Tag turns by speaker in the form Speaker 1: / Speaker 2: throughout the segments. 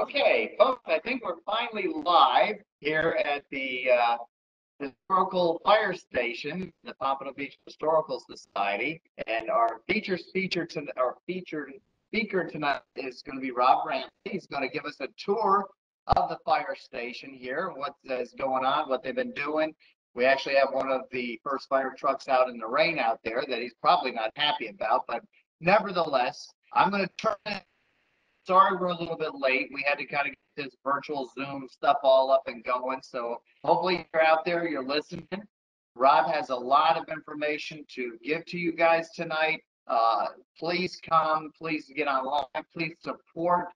Speaker 1: Okay, folks, I think we're finally live here at the uh, Historical Fire Station, the Pompano Beach Historical Society. And our feature speaker to our featured speaker tonight is going to be Rob Ramsey. He's going to give us a tour of the fire station here, what is going on, what they've been doing. We actually have one of the first fire trucks out in the rain out there that he's probably not happy about, but nevertheless, I'm going to turn it sorry we're a little bit late. We had to kind of get this virtual Zoom stuff all up and going. So hopefully you're out there, you're listening. Rob has a lot of information to give to you guys tonight. Uh, please come, please get online, please support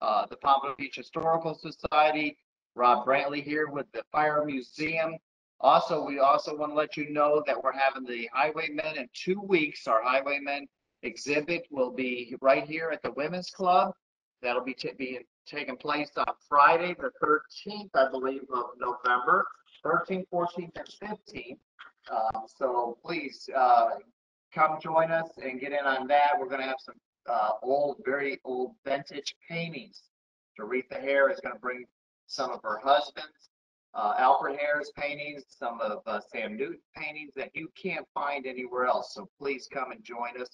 Speaker 1: uh, the Pompano Beach Historical Society. Rob Brantley here with the Fire Museum. Also, we also want to let you know that we're having the Highwaymen in two weeks. Our Highwaymen exhibit will be right here at the Women's Club. That'll be being taking place on Friday, the thirteenth, I believe, of November, thirteenth, fourteenth, and fifteenth. Um, so please, uh, come join us and get in on that. We're gonna have some, uh, old, very old vintage paintings. Doretha Hair is gonna bring some of her husband's, uh, Alfred Hair's paintings, some of, uh, Sam Newton's paintings that you can't find anywhere else. So please come and join us.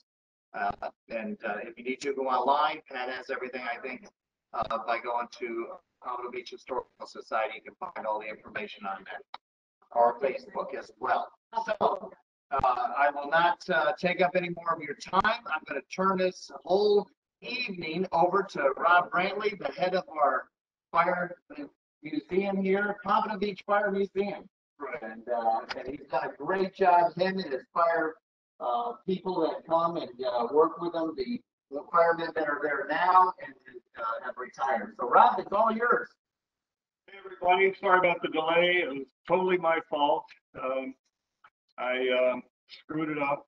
Speaker 1: Uh, and uh, if you need to go online, Pat has everything, I think, uh, by going to Pompano Beach Historical Society, you can find all the information on that. Or Facebook as well. So, uh, I will not, uh, take up any more of your time. I'm gonna turn this whole evening over to Rob Brantley, the head of our fire museum here, Pompano Beach Fire Museum. And, uh, and he's done a great job, him and his fire uh, people that come and uh, work with them, the firemen that are there now and uh, have retired. So Rob, it's all yours.
Speaker 2: Hey, everybody, sorry about the delay. It was totally my fault. Um, I, um, screwed it up,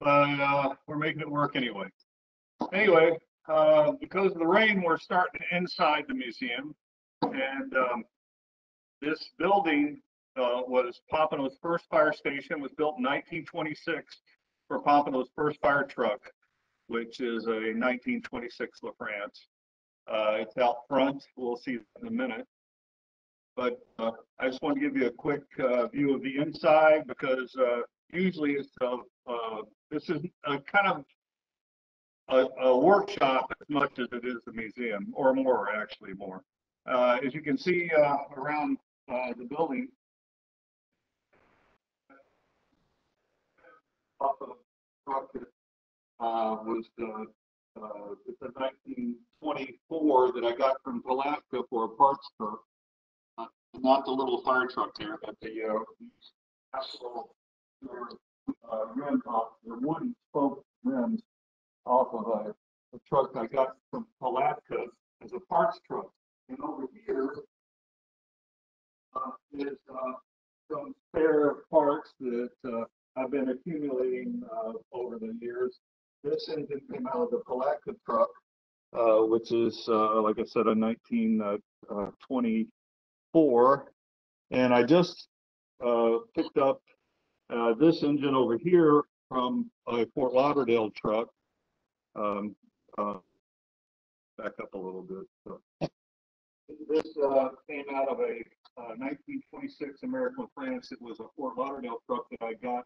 Speaker 2: but, uh, we're making it work anyway. Anyway, uh, because of the rain, we're starting inside the museum. And, um, this building, uh, was Pompano's first fire station, was built in nineteen twenty-six for Pompano's first fire truck, which is a nineteen twenty-six LaFrance. Uh, it's out front. We'll see in a minute. But uh, I just want to give you a quick uh, view of the inside because uh, usually it's uh, this is a kind of a, a workshop as much as it is a museum, or more actually more. Uh, as you can see around the building, off of truck uh, was the, uh, it's a nineteen twenty-four that I got from Alaska for a parts truck. Uh, Not the little fire truck there, but the, uh, actual, uh, rim off, the wooden spoke rims off of a, a truck I got from Alaska as a parts truck. And over here, uh, is, uh, some spare parts that, uh, I've been accumulating uh, over the years. This engine came out of the Palatka truck, uh, which is, uh, like I said, a 1924. And I just uh, picked up uh, this engine over here from a Fort Lauderdale truck. Um, uh, back up a little bit. So. This uh, came out of a uh, 1926 American LaFrance. It was a Fort Lauderdale truck that I got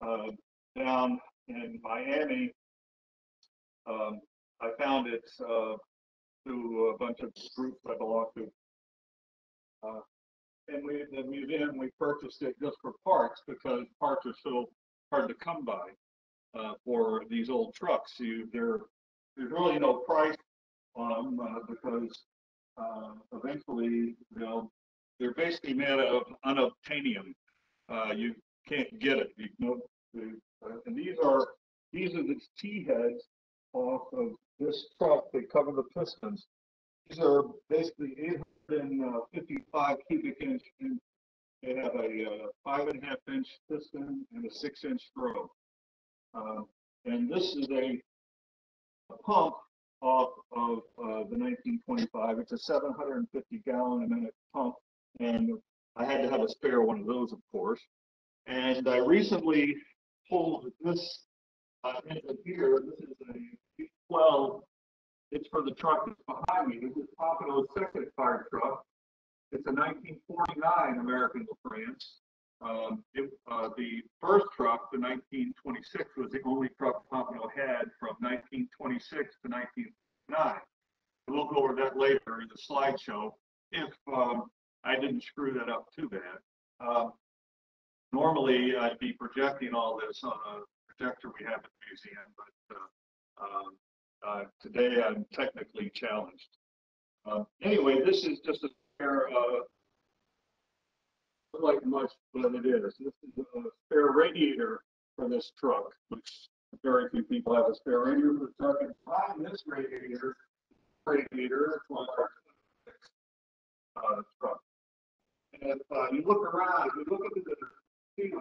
Speaker 2: uh, down in Miami. Um, I found it uh, through a bunch of groups I belong to. Uh, and we, the museum, we purchased it just for parts because parts are so hard to come by uh, for these old trucks. You, there, there's really no price on them uh, because uh, eventually, you know, they're basically made of unobtainium. Uh, you can't get it. You know, the- uh, and these are these are the T heads off of this truck. They cover the pistons. These are basically 855 cubic inch. And they have a uh, five and a half inch piston and a six inch throw. Uh, and this is a, a pump off of uh, the 1925. It's a 750 gallon a minute pump, and I had to have a spare one of those, of course. And I recently pulled this uh, here. This is a 12 it's for the truck that's behind me. This is Pompano's second fire truck. It's a nineteen forty-nine American LaFrance. Um, it, uh, the first truck, the nineteen twenty-six, was the only truck Pompano had from nineteen twenty-six to nineteen nine. We'll go over that later in the slideshow if, um, I didn't screw that up too bad. Um, normally I'd be projecting all this on a projector we have at the museum, but, uh, um, uh, today I'm technically challenged. Uh, anyway, this is just a spare, uh, like much, but it is. This is a spare radiator for this truck, which very few people have a spare radiator for the truck. And behind this radiator, radiator, uh, truck. And if, uh, you look around, if you look into the See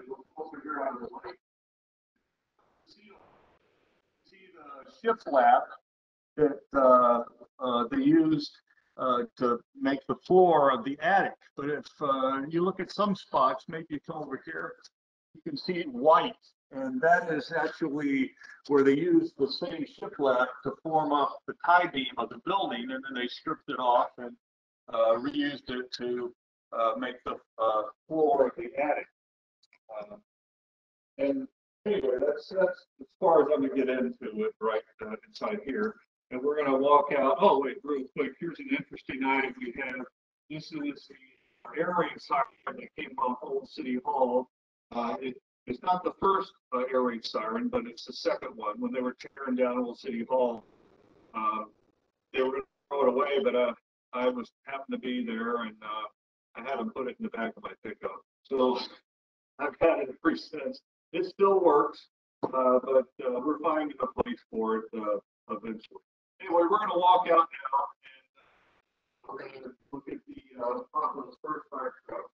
Speaker 2: the shiplap that, uh, uh, they used, uh, to make the floor of the attic. But if, uh, you look at some spots, maybe you come over here, you can see it white. And that is actually where they used the same shiplap to form up the tie beam of the building, and then they stripped it off and, uh, reused it to, uh, make the, floor of the attic. Um, And anyway, that's, that's as far as I'm gonna get into it right uh, inside here. And we're gonna walk out, oh, wait, real quick, here's an interesting item we have. This is the air raid siren that came off Old City Hall. Uh, it, it's not the first uh, air raid siren, but it's the second one. When they were tearing down Old City Hall, uh, they were gonna throw it away, but, uh, I was, happened to be there and, uh, I had them put it in the back of my pickup. So I've had it ever since. It still works, uh, but, uh, we're finding a place for it, uh, eventually. Anyway, we're gonna walk out now and uh, we're gonna look at the, uh, Papa's first fire truck.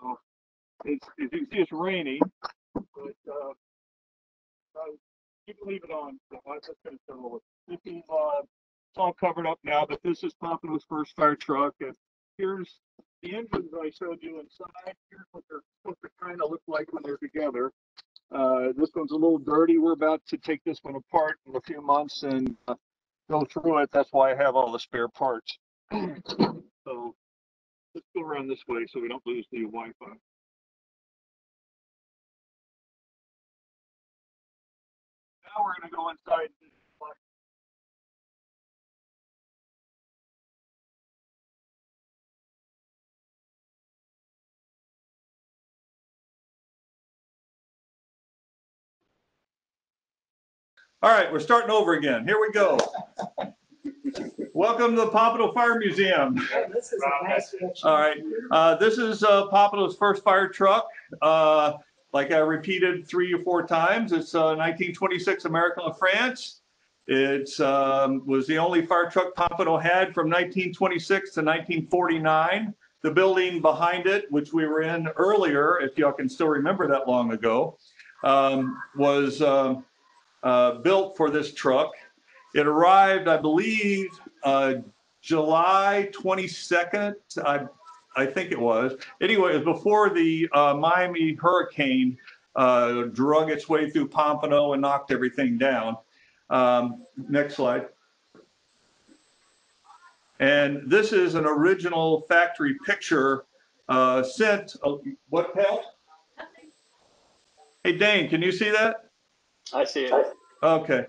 Speaker 2: So, It's, as you can but, uh, you can leave it on. so I'm just gonna show it. This is, uh, all covered up now, but this is Pompano's first fire truck, and here's the engines I showed you inside. Here's what they're supposed to kind of look like when they're together. Uh, this one's a little dirty. We're about to take this one apart in a few months and uh, go through it. That's why I have all the spare parts. so let's go around this way so we don't lose the Wi-Fi. Now we're gonna go inside. All right, we're starting over again. Here we go. Welcome to the Pompano Fire Museum.
Speaker 3: This is a nice.
Speaker 2: All right, uh, this is, uh, Pompano's first fire truck. Uh, like I repeated three or four times, it's a nineteen twenty-six American LaFrance. It's, um, was the only fire truck Pompano had from nineteen twenty-six to nineteen forty-nine. The building behind it, which we were in earlier, if y'all can still remember that long ago, um, was, um, uh, built for this truck. It arrived, I believe, uh, July 22nd, I, I think it was. Anyway, it was before the uh, Miami hurricane uh, drug its way through Pompano and knocked everything down. Um, Next slide. And this is an original factory picture uh, sent, what, Pal? Hey, Dane, can you see that?
Speaker 4: I see it.
Speaker 2: Okay.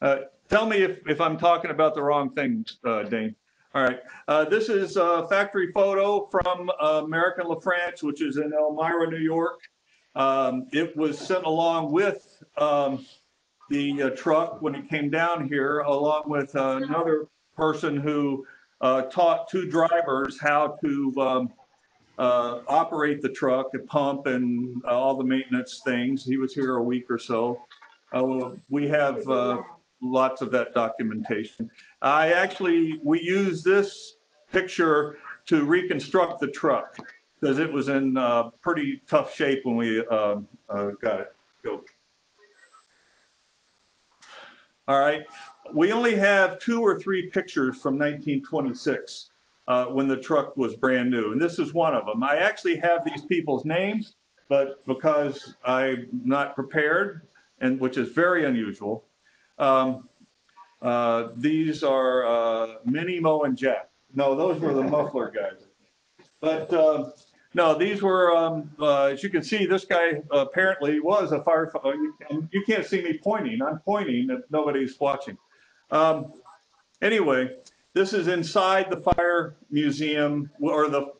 Speaker 2: Uh, Tell me if, if I'm talking about the wrong thing, uh, Dane. All right. Uh, This is a factory photo from uh, American LaFrance, which is in Elmira, New York. Um, It was sent along with um, the uh, truck when it came down here, along with uh, another person who uh, taught two drivers how to um, uh, operate the truck, the pump and all the maintenance things. He was here a week or so. Uh, we have, uh, lots of that documentation. I actually, we use this picture to reconstruct the truck because it was in, uh, pretty tough shape when we, um, uh, got it built. All right, we only have two or three pictures from nineteen twenty-six, uh, when the truck was brand new, and this is one of them. I actually have these people's names but because I'm not prepared, and which is very unusual, um, uh, these are uh, Minnie, Mo, and Jack. No, those were the muffler guys. But um, no, these were, um, uh, as you can see, this guy apparently was a firefighter. You, you can't see me pointing. I'm pointing if nobody's watching. Um, anyway, this is inside the fire museum or the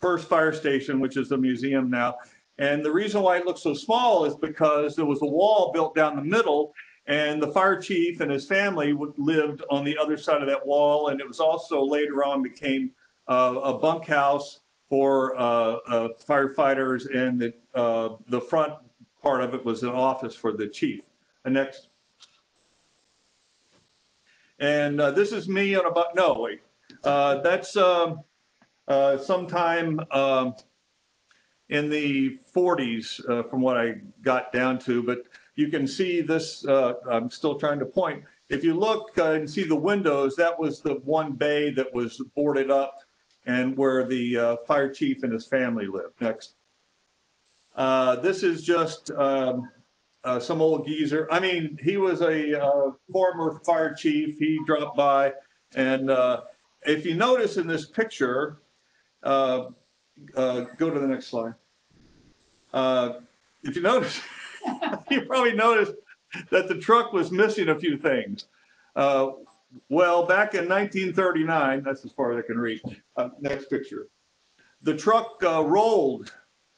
Speaker 2: first fire station, which is the museum now. And the reason why it looks so small is because there was a wall built down the middle and the fire chief and his family lived on the other side of that wall. And it was also later on became uh, a bunkhouse for uh, uh, firefighters and the, uh, the front part of it was an office for the chief. And next. And uh, this is me on about, no, wait, uh, that's um, sometime um, in the 40s uh, from what I got down to, but you can see this, uh, I'm still trying to point. If you look uh, and see the windows, that was the one bay that was boarded up and where the uh, fire chief and his family lived. Next. Uh, This is just um, uh, some old geezer. I mean, he was a former fire chief. He dropped by. And if you notice in this picture, uh, go to the next slide. Uh, If you notice, you probably noticed that the truck was missing a few things. Uh, Well, back in 1939, that's as far as I can reach. Uh, Next picture. The truck uh, rolled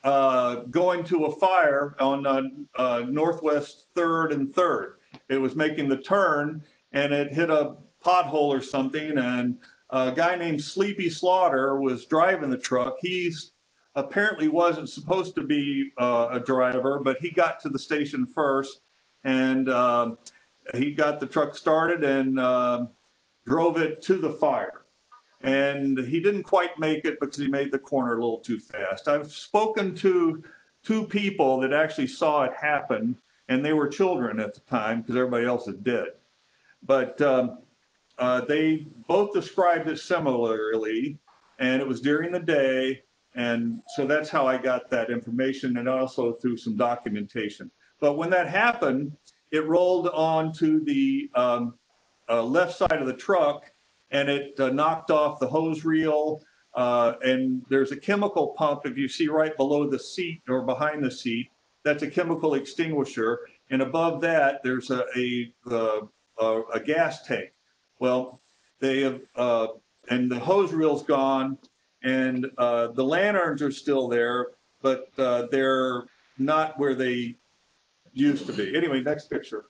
Speaker 2: uh, going to a fire on uh, Northwest Third and Third. It was making the turn and it hit a pothole or something and a guy named Sleepy Slaughter was driving the truck. He's apparently wasn't supposed to be uh, a driver, but he got to the station first and um, he got the truck started and um, drove it to the fire. And he didn't quite make it because he made the corner a little too fast. I've spoken to two people that actually saw it happen, and they were children at the time because everybody else is dead. But um, uh, they both described it similarly, and it was during the day. And so that's how I got that information and also through some documentation. But when that happened, it rolled onto the um, uh, left side of the truck and it uh, knocked off the hose reel. Uh, and there's a chemical pump, if you see right below the seat or behind the seat, that's a chemical extinguisher. And above that, there's a, a, uh, a, a gas tank. Well, they have, uh, and the hose reel's gone and uh, the lanterns are still there, but uh, they're not where they used to be. Anyway, next picture.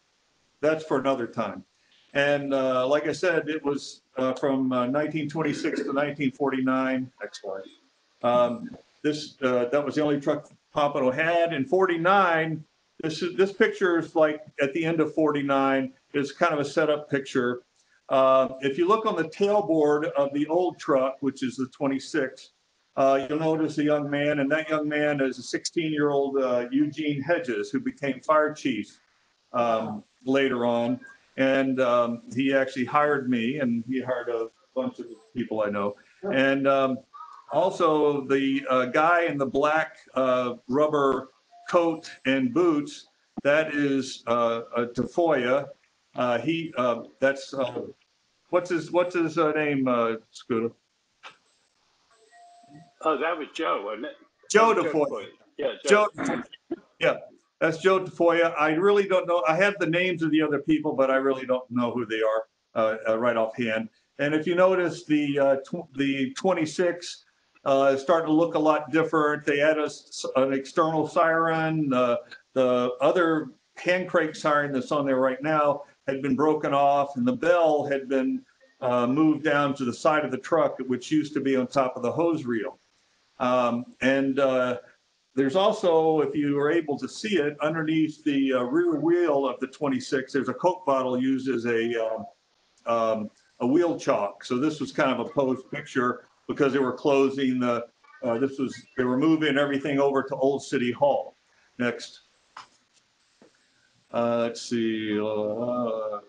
Speaker 2: That's for another time. And uh, like I said, it was uh, from uh, 1926 to 1949. Next slide. Um, This, uh, that was the only truck Pompano had. In 49, this is, this picture is like at the end of 49, is kind of a setup picture. Uh, If you look on the tailboard of the old truck, which is the 26, uh, you'll notice a young man, and that young man is a 16-year-old uh, Eugene Hedges, who became fire chief um, later on. And um, he actually hired me, and he hired a bunch of people I know. And um, also, the uh, guy in the black uh, rubber coat and boots, that is uh, a Tafoya. Uh, He, uh, that's, uh, what's his, what's his uh, name, uh, Scooter?
Speaker 3: Oh, that was Joe, wasn't it?
Speaker 2: Joe Tafoya.
Speaker 3: Yeah,
Speaker 2: Joe,
Speaker 3: Joe.
Speaker 2: yeah, that's Joe Tafoya. I really don't know. I have the names of the other people, but I really don't know who they are uh, uh, right offhand. And if you notice, the uh, tw- the 26 uh, is starting to look a lot different. They added a s an external siren. Uh, the other hand crank siren that's on there right now had been broken off, and the bell had been uh, moved down to the side of the truck, which used to be on top of the hose reel. Um, and uh, there's also, if you are able to see it, underneath the uh, rear wheel of the 26, there's a Coke bottle used as a, um, um, a wheel chock. So this was kind of a posed picture because they were closing the, uh, this was, they were moving everything over to Old City Hall. Next. Uh, let's see. uh,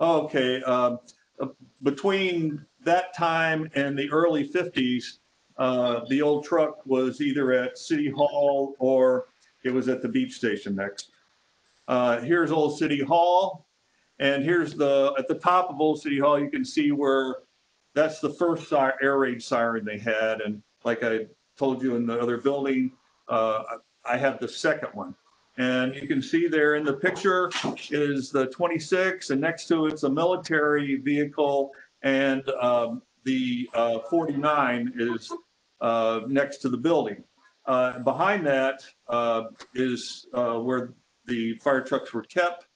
Speaker 2: Okay, um, uh, between that time and the early 50s, uh, the old truck was either at City Hall or it was at the beach station next. Uh, here's Old City Hall. And here's the, at the top of Old City Hall, you can see where, that's the first air raid siren they had. And like I told you in the other building, uh, I have the second one. And you can see there in the picture is the 26 and next to it's a military vehicle. And um, the uh, 49 is uh, next to the building. Uh, Behind that uh, is uh, where the fire trucks were kept.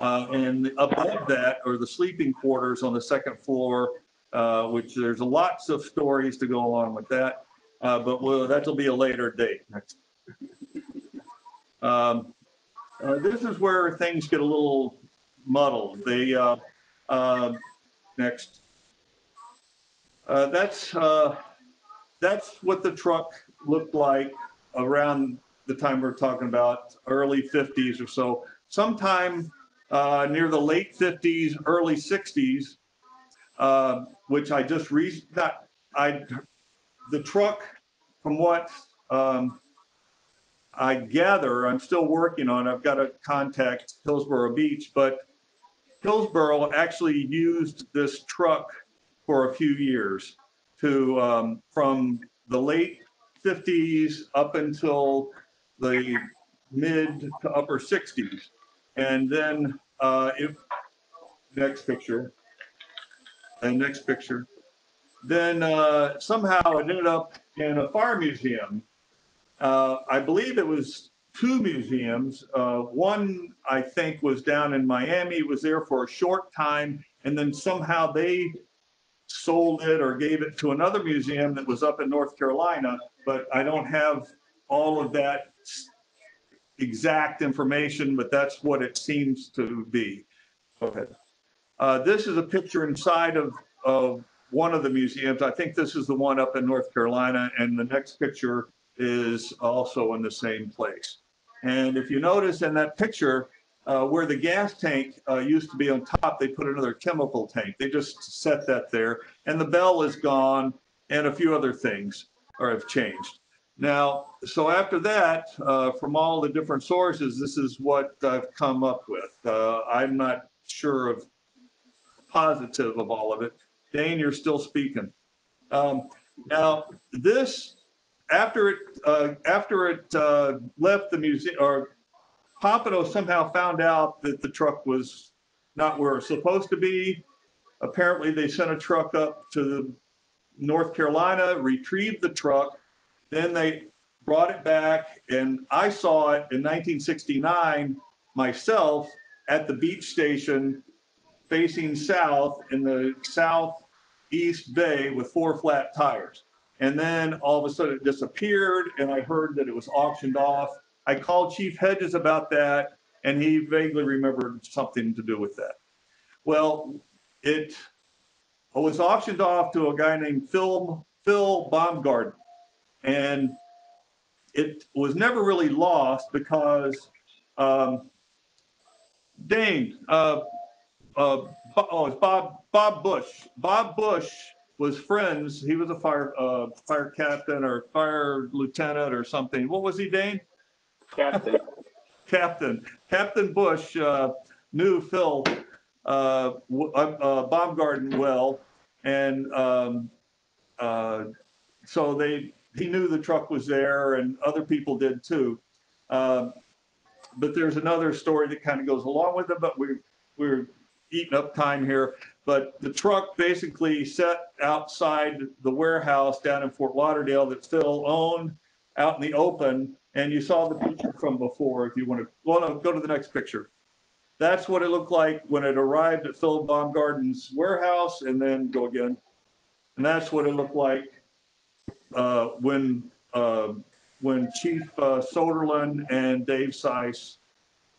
Speaker 2: Uh, And above that are the sleeping quarters on the second floor, which there's lots of stories to go along with that. But well, that'll be a later date. Um, uh, This is where things get a little muddled. They, uh, uh, next. Uh, That's, uh, that's what the truck looked like around the time we're talking about, early 50s or so. Sometime uh, near the late 50s, early 60s, uh, which I just re, not, I, the truck, from what um, I gather, I'm still working on, I've got to contact Hillsboro Beach, but Hillsboro actually used this truck for a few years to, um, from the late 50s up until the mid to upper 60s. And then uh, if, next picture, and next picture. Then uh, somehow it ended up in a fire museum. Uh, I believe it was two museums. Uh, One, I think, was down in Miami, was there for a short time, and then somehow they sold it or gave it to another museum that was up in North Carolina, but I don't have all of that exact information, but that's what it seems to be. Go ahead. Uh, this is a picture inside of, of one of the museums. I think this is the one up in North Carolina, and the next picture is also in the same place. And if you notice in that picture, uh, where the gas tank uh, used to be on top, they put another chemical tank. They just set that there, and the bell is gone, and a few other things are have changed. Now, so after that, uh, from all the different sources, this is what I've come up with. Uh, I'm not sure of positive of all of it. Dane, you're still speaking. Um, now, this, after it, uh, after it, uh, left the museum, or Pompano somehow found out that the truck was not where it's supposed to be. Apparently, they sent a truck up to North Carolina, retrieved the truck, then they brought it back, and I saw it in 1969 myself at the beach station facing south in the southeast bay with four flat tires. And then all of a sudden it disappeared, and I heard that it was auctioned off. I called Chief Hedges about that, and he vaguely remembered something to do with that. Well, it was auctioned off to a guy named Phil, Phil Baumgarten. And it was never really lost because um, Dane, uh, uh, oh, it's Bob, Bob Bush. Bob Bush was friends. He was a fire, uh, fire captain or fire lieutenant or something. What was he, Dane?
Speaker 3: Captain.
Speaker 2: Captain, Captain Bush, uh, knew Phil, uh, uh, uh, Baumgarten well. And, um, uh, so they, he knew the truck was there and other people did too. Um, but there's another story that kind of goes along with it, but we're we're eating up time here. But the truck basically sat outside the warehouse down in Fort Lauderdale that Phil owned out in the open. And you saw the picture from before, if you want to, go to the next picture. That's what it looked like when it arrived at Phil Baumgarten's warehouse and then go again. And that's what it looked like uh, when, uh, when Chief uh, Soderlund and Dave Seiss,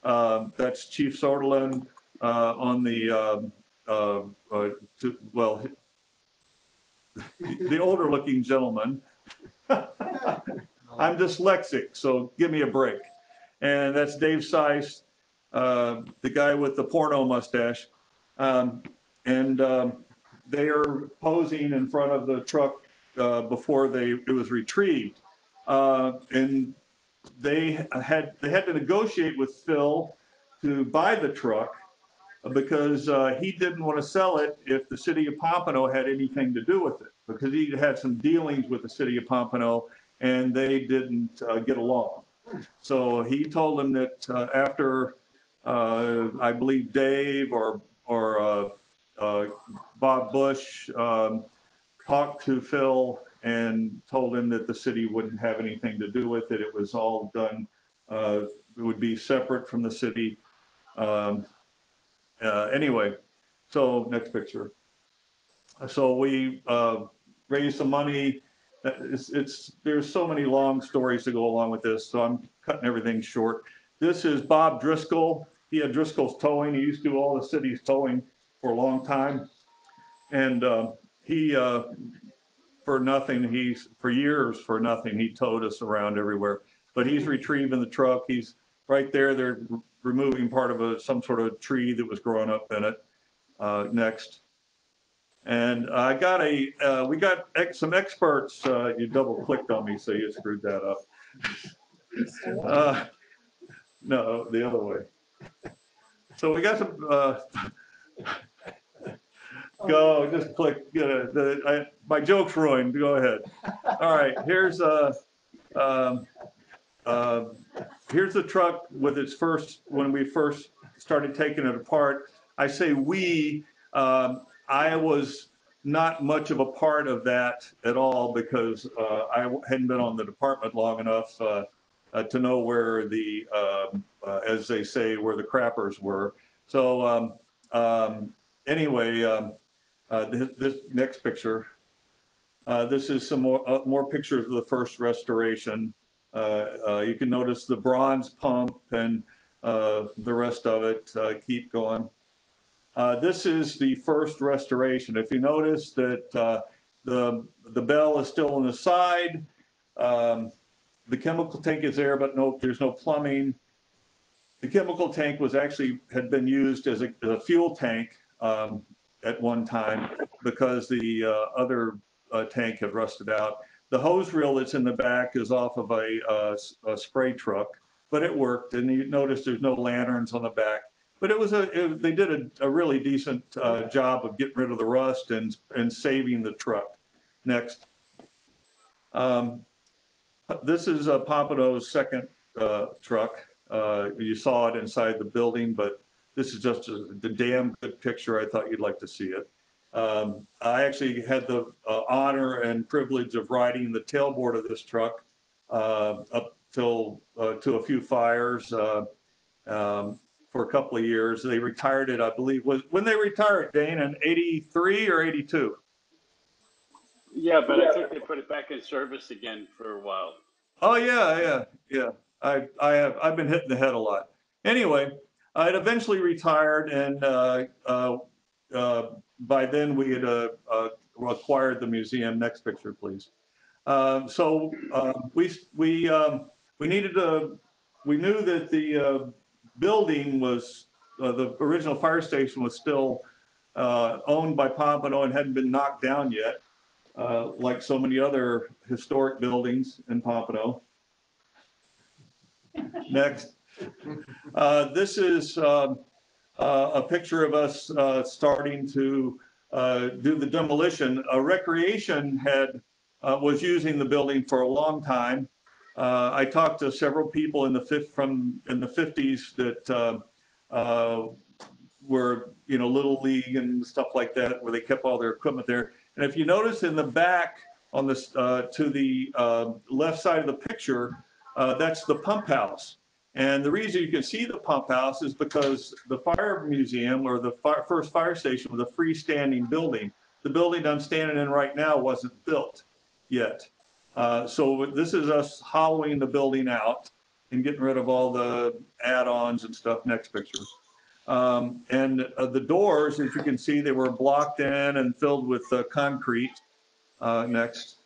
Speaker 2: uh, that's Chief Soderlund uh, on the, um, uh, uh, to- well, the older looking gentleman. I'm dyslexic, so give me a break. And that's Dave Seiss, uh, the guy with the porno mustache. Um, And um, they are posing in front of the truck uh, before they, it was retrieved. Uh, And they had, they had to negotiate with Phil to buy the truck because uh, he didn't want to sell it if the city of Pompano had anything to do with it, because he had some dealings with the city of Pompano and they didn't uh, get along. So he told them that uh, after, uh, I believe Dave or, or uh, uh, Bob Bush um, talked to Phil and told him that the city wouldn't have anything to do with it. It was all done, it would be separate from the city. Um, uh, Anyway, so next picture. So we uh, raised some money. Uh, It's, it's, there's so many long stories to go along with this, so I'm cutting everything short. This is Bob Driscoll. He had Driscoll's Towing. He used to do all the city's towing for a long time. And uh, he, uh, for nothing, he's, for years, for nothing, he towed us around everywhere. But he's retrieving the truck. He's right there. They're removing part of a, some sort of tree that was growing up in it. Uh, Next. And I got a, uh, we got ex- some experts, uh, you double clicked on me, so you screwed that up. Uh, No, the other way. So we got some, uh, go, just click, get it, the, I, my joke's ruined, go ahead. All right, here's, uh, um, uh, here's the truck with its first, when we first started taking it apart. I say we, um, I was not much of a part of that at all because uh, I hadn't been on the department long enough uh, uh, to know where the, um, uh, as they say, where the crappers were. So um, um, anyway, um, uh, this, this next picture. This is some more, more pictures of the first restoration. Uh, uh, You can notice the bronze pump and uh, the rest of it. Keep going. This is the first restoration. If you notice that the, the bell is still on the side, um, the chemical tank is there, but no, there's no plumbing. The chemical tank was actually, had been used as a, as a fuel tank um, at one time because the uh, other uh, tank had rusted out. The hose reel that's in the back is off of a, uh, a spray truck, but it worked. And you notice there's no lanterns on the back. But it was a, it- they did a, a really decent uh, job of getting rid of the rust and, and saving the truck. Next. Um, This is uh, Pompano's second uh, truck. Uh, You saw it inside the building, but this is just a the damn good picture. I thought you'd like to see it. Um, I actually had the uh, honor and privilege of riding the tailboard of this truck uh, up till, uh, to a few fires uh, um, for a couple of years. They retired it, I believe, was, when they retired, Dane, in 83 or 82?
Speaker 3: Yeah, but I think they put it back in service again for a while.
Speaker 2: Oh, yeah, yeah, yeah. I, I have, I've been hitting the head a lot. Anyway, I'd eventually retired and, uh, uh, uh, by then we had, uh, uh, acquired the museum. Next picture, please. Uh, so, uh, we, we, um, we needed to, we knew that the, uh, building was, uh, the original fire station was still, uh, owned by Pompano and hadn't been knocked down yet uh, like so many other historic buildings in Pompano. Next. Uh, This is um, uh, a picture of us uh, starting to uh, do the demolition. Uh, Recreation had, uh, was using the building for a long time. Uh, I talked to several people in the fifth, from, in the 50s that were, you know, Little League and stuff like that, where they kept all their equipment there. And if you notice in the back on this, to the, left side of the picture, that's the pump house. And the reason you can see the pump house is because the fire museum or the fire, first fire station was a freestanding building. The building I'm standing in right now wasn't built yet. Uh, so this is us hollowing the building out and getting rid of all the add-ons and stuff. Next picture. Um, and uh, the doors, as you can see, they were blocked in and filled with uh, concrete. Uh, next.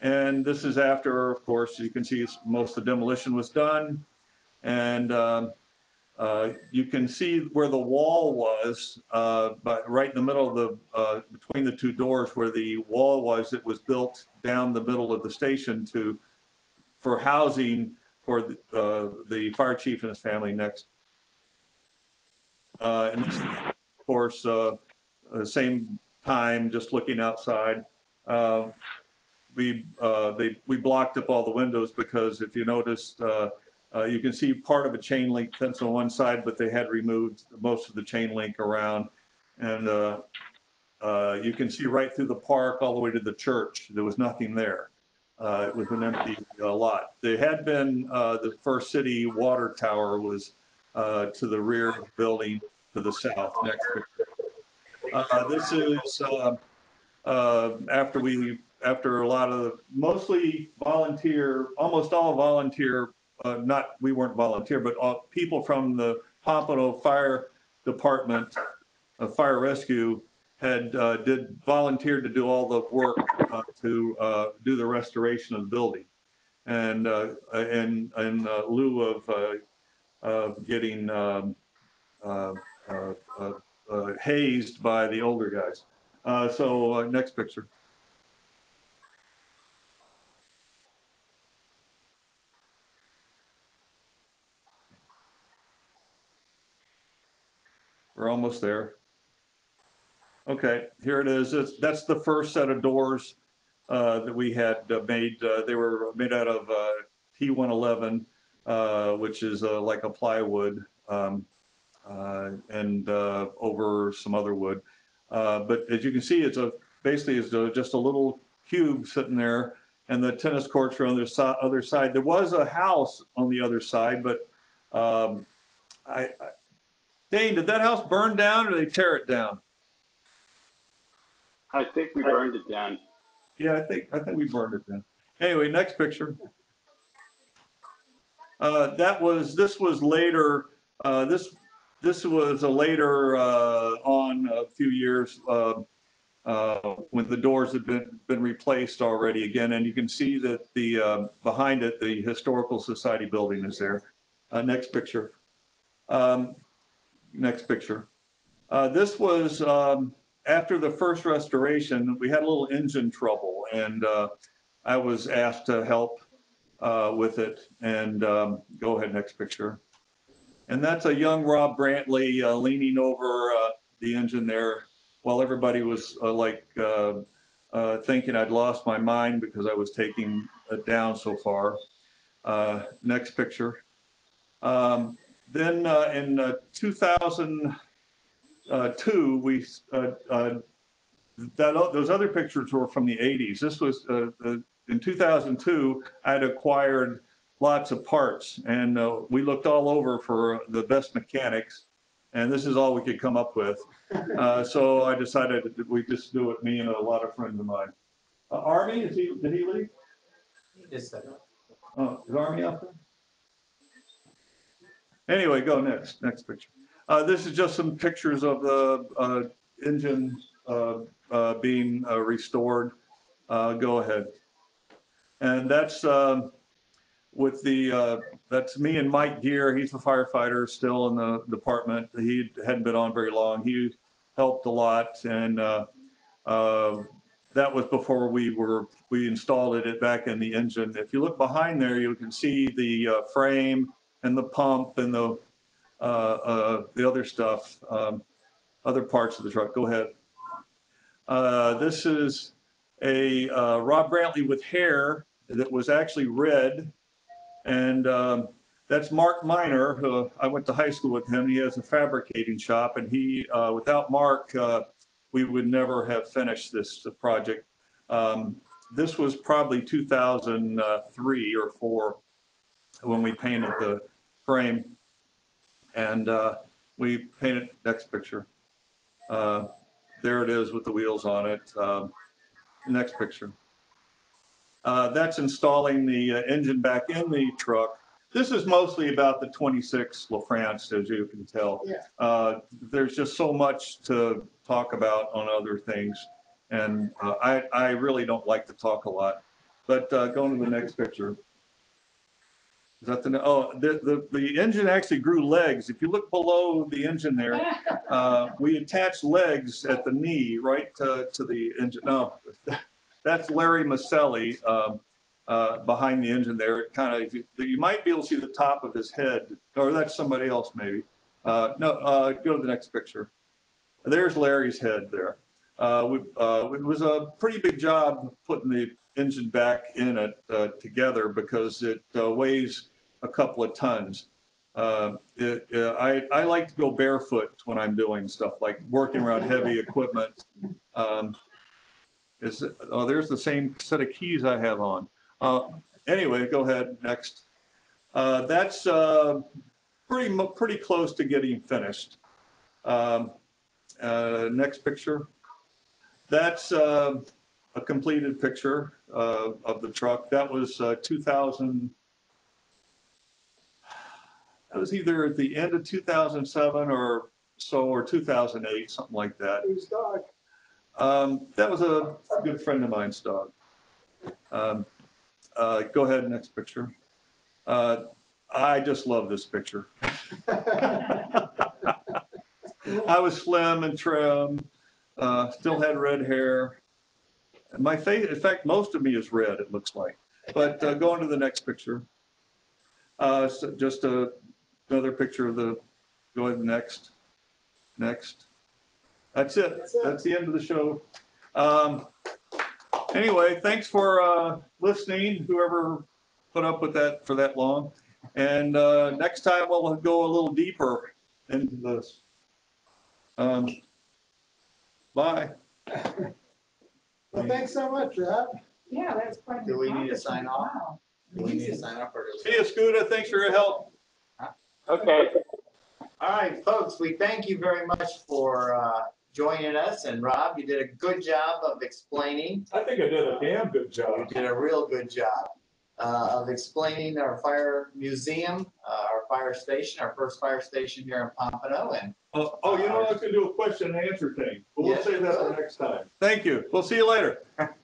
Speaker 2: And this is after, of course, you can see most of the demolition was done. And um, Uh, You can see where the wall was, uh, but right in the middle of the, uh, between the two doors where the wall was, it was built down the middle of the station to, for housing for the, uh, the fire chief and his family next. Uh, And this, of course, uh, the same time, just looking outside. uh, We, uh, they, we blocked up all the windows because if you noticed, uh, uh, you can see part of a chain link fence on one side, but they had removed most of the chain link around. And, uh, uh, you can see right through the park all the way to the church. There was nothing there. Uh, it was an empty uh, lot. There had been, uh, the first city water tower was, to the rear of the building to the south next. Uh, this is, after we, after a lot of, mostly volunteer, almost all volunteer uh, not, we weren't volunteer, but all, people from the Pompano Fire Department, uh, Fire Rescue had, uh, did, volunteered to do all the work, uh, to, uh, do the restoration of the building. And, uh, in, in uh, lieu of, uh, uh, getting, um, uh, uh, uh, uh, hazed by the older guys. Uh, so, uh, next picture. Almost there. Okay, here it is. It's, that's the first set of doors uh, that we had uh, made. Uh, They were made out of uh, T111, uh, which is uh, like a plywood um, and over some other wood. But as you can see, it's a, basically it's a- just a little cube sitting there and the tennis courts are on the other side. There was a house on the other side, but um, I, I- Dane, did that house burn down or they tear it down?
Speaker 3: I think we burned it down.
Speaker 2: Yeah, I think, I think we burned it down. Anyway, next picture. Uh, that was, this was later, uh, this, this was a later, uh, on a few years, uh, uh, when the doors had been, been replaced already again, and you can see that the, uh, behind it, the Historical Society building is there. Uh, next picture. Um, next picture. Uh, this was, um, after the first restoration, we had a little engine trouble and uh, I was asked to help uh, with it. And um, go ahead, next picture. And that's a young Rob Brantley uh, leaning over uh, the engine there while everybody was uh, like thinking I'd lost my mind because I was taking it down so far. Next picture. Um, Then uh, in uh, 2000, uh, we, uh, uh, that, those other pictures were from the eighties. This was, uh, uh, in two thousand two, I'd acquired lots of parts and, uh, we looked all over for the best mechanics. And this is all we could come up with. Uh, so I decided that we just do it, me and a lot of friends of mine. Uh, Army, is he, did he leave?
Speaker 4: Yes, sir.
Speaker 2: Oh, is Army out there? Anyway, go next, next picture. Uh, this is just some pictures of the, uh, engine, uh, uh, being, uh, restored. Uh, go ahead. And that's, um, with the, that's me and Mike Gear. He's a firefighter still in the department. He hadn't been on very long. He helped a lot and, that was before we were, we installed it back in the engine. If you look behind there, you can see the frame and the pump and the, uh, uh, the other stuff, um, other parts of the truck. Go ahead. Uh, This is a uh, Rob Brantley with hair that was actually red. And um, that's Mark Miner, who I went to high school with him. He has a fabricating shop and he, uh, without Mark, uh, we would never have finished this project. Um, This was probably 2003 or four when we painted the frame. And uh, we painted, next picture. Uh, There it is with the wheels on it. Um, Next picture. Uh, That's installing the uh, engine back in the truck. This is mostly about the 26 La France, as you can tell.
Speaker 4: Yeah.
Speaker 2: Uh, There's just so much to talk about on other things. And uh, I, I really don't like to talk a lot. But uh, going to the next picture. Is that the, oh, the, the, the engine actually grew legs. If you look below the engine there, uh, we attached legs at the knee, right to, to the engine. No, that's Larry Maselli, um, uh, behind the engine there. It kind of, you, you might be able to see the top of his head, or that's somebody else maybe. Uh, no, uh, go to the next picture. There's Larry's head there. Uh, we, uh, it was a pretty big job putting the engine back in it, uh, together because it uh, weighs a couple of tons. Uh, it, uh, I, I like to go barefoot when I'm doing stuff like working around heavy equipment. Um, is, oh, there's the same set of keys I have on. Uh, anyway, go ahead, next. Uh, that's, uh, pretty pretty close to getting finished. Um, uh, next picture. That's, uh, a completed picture, uh, of the truck. That was, uh, two thousand, that was either at the end of two thousand seven or so, or two thousand eight, something like that.
Speaker 4: Dog?
Speaker 2: Um, that was a good friend of mine's dog. Um, uh, go ahead, next picture. Uh, I just love this picture. I was slim and trim, uh, still had red hair. My face, in fact, most of me is red, it looks like. But, uh, go on to the next picture. Uh, so just a, another picture of the, go ahead, next, next. That's it.
Speaker 4: That's it.
Speaker 2: That's the end of the show. Um, anyway, thanks for, uh, listening, whoever put up with that for that long. And, uh, next time we'll go a little deeper into this. Um, bye.
Speaker 4: Well, thanks so much, Rob.
Speaker 5: Yeah, that's quite.
Speaker 1: Do we need to sign off?
Speaker 5: Wow.
Speaker 1: Do we need to sign up or?
Speaker 2: See you, Scuda. Thanks for your help.
Speaker 3: Okay,
Speaker 1: All right, folks, we thank you very much for uh, joining us. And Rob, you did a good job of explaining.
Speaker 2: I think I did a damn good job.
Speaker 1: You did a real good job uh, of explaining our fire museum, uh, our fire station, our first fire station here in Pompano. And
Speaker 2: Oh, oh, you know, I could do a question and answer thing, but we'll
Speaker 1: Yeah.
Speaker 2: save that for next time. Thank you. We'll see you later.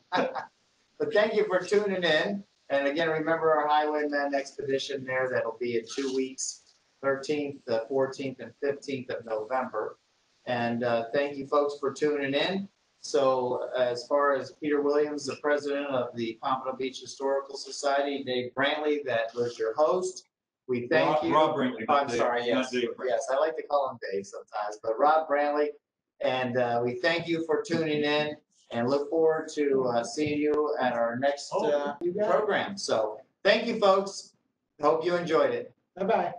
Speaker 1: But thank you for tuning in. And again, remember our Highwayman expedition there, that'll be in two weeks, thirteenth, the fourteenth and fifteenth of November. And uh, thank you folks for tuning in. So as far as Peter Williams, the president of the Pompano Beach Historical Society, Dave Brantley, that was your host. We thank
Speaker 2: Rob-
Speaker 1: you.
Speaker 2: Rob Brantley,
Speaker 1: Oh, I'm
Speaker 2: Dave,
Speaker 1: sorry, yes, yes, I like to call him Dave sometimes, but Rob Brantley. And uh, we thank you for tuning in and look forward to uh, seeing you at our next uh,
Speaker 4: You got it.
Speaker 1: program. So thank you, folks. Hope you enjoyed it.
Speaker 4: Bye-bye.